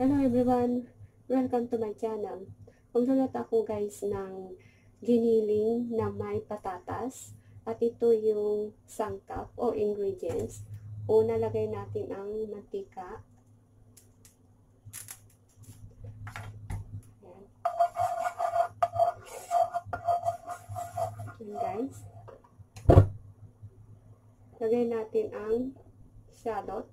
Hello everyone! Welcome to my channel. Maglulat ako guys ng giniling na may patatas at ito yung sangkap o ingredients. Una lagay natin ang mantika. Ayan. Ayan guys. Lagay natin ang shallot.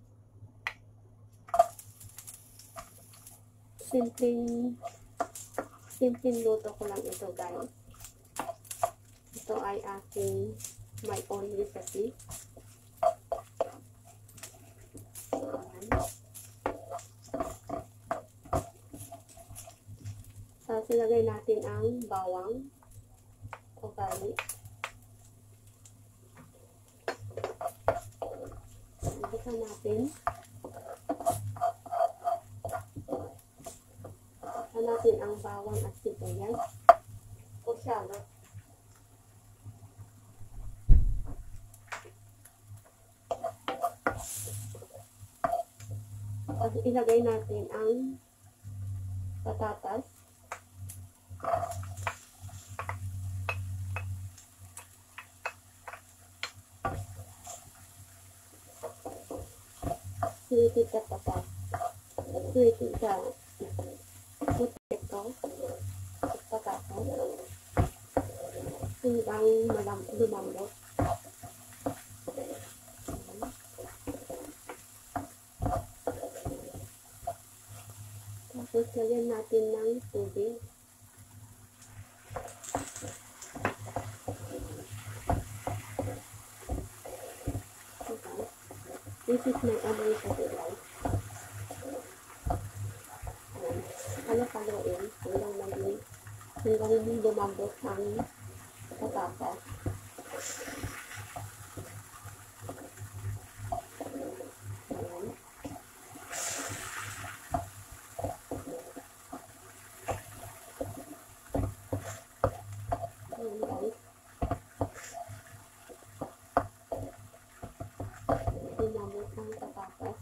Simpleng simpleng luto ko lang ito guys. Ito ay aking my own recipe. Tapos ilagay natin ang bawang o garlic buksan natin natin ang bawang at sibuyas o shallot. At ilagay natin ang patatas. Sweetie ka patatas. Sweetie ka ito patatas hanggang malam lumambot tapos lagyan natin ng tubig. This is my amoy kasi guys halo-haloin hanggang maging hanggang lumambot ang patatas. Ayan. Ayan guys. Lumambot ang patatas.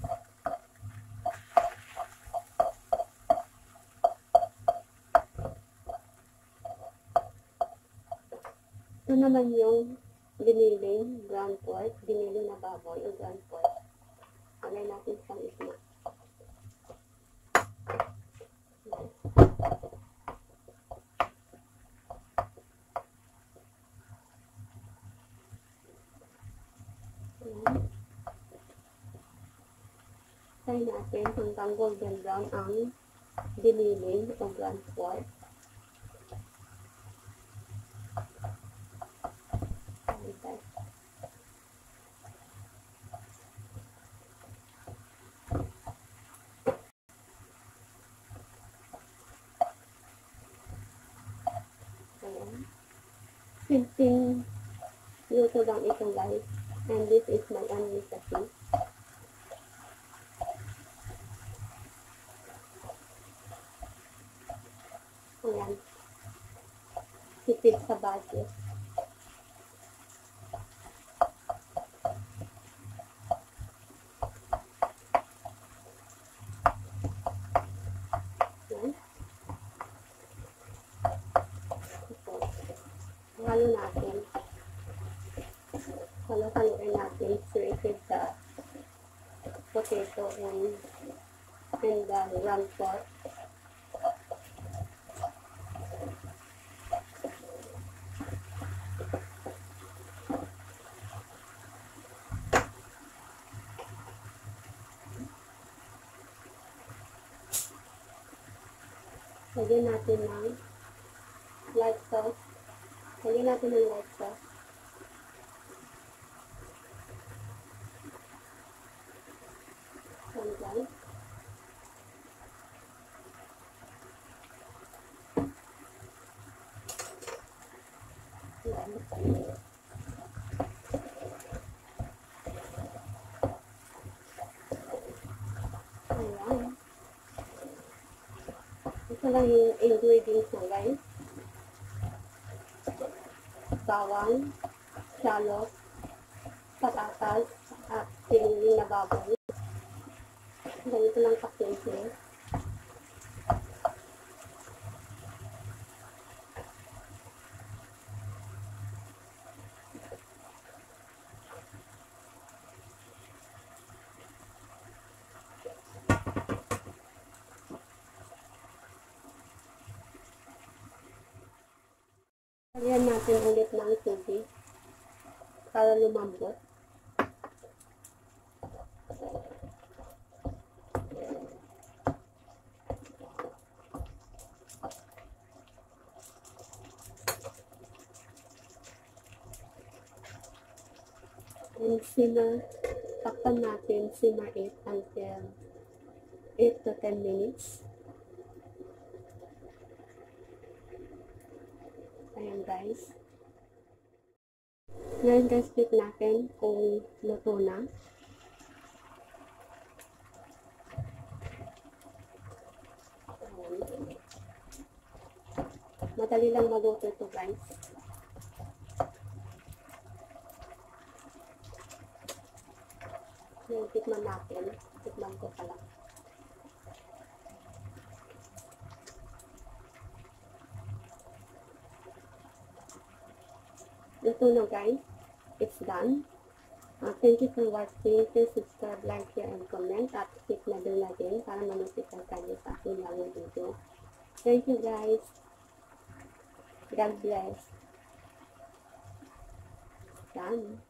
Ito naman yung giniling ground pork, giniling na baboy o ground pork. Lagay natin sa. Ayan. Try natin hanggang golden brown ang giniling o ground pork. Ayan. Simpleng luto lang ito guys. And this is my own recipe. Ayan. Tipid sa budget. Ayan. Halo natin. Halo-haloin natin created the potato and and the round pork. Lagyan natin ng light sauce. Lagyan natin ng light sauce. Ayan. Ayan. Ito lang yung ingredients na guys. Bawang, shallot, patatas, at sili na baboy. Ganito lang kasimple. Lagyan natin ulit ng tubig para lumambot. And simmer, takpan natin, simmer it until 8 to 10 minutes. Ayan guys. Ngayon guys, check natin kung luto na. Madali lang maluto ito guys. Ngayon, tikman natin. Tikman ko pala. Ito na guys. It's done. Uh, thank you for watching. Please subscribe, like, share, and comment. At click na doon na din para ma-notify kayo sa aking bagong video. Thank you guys. God bless. Done.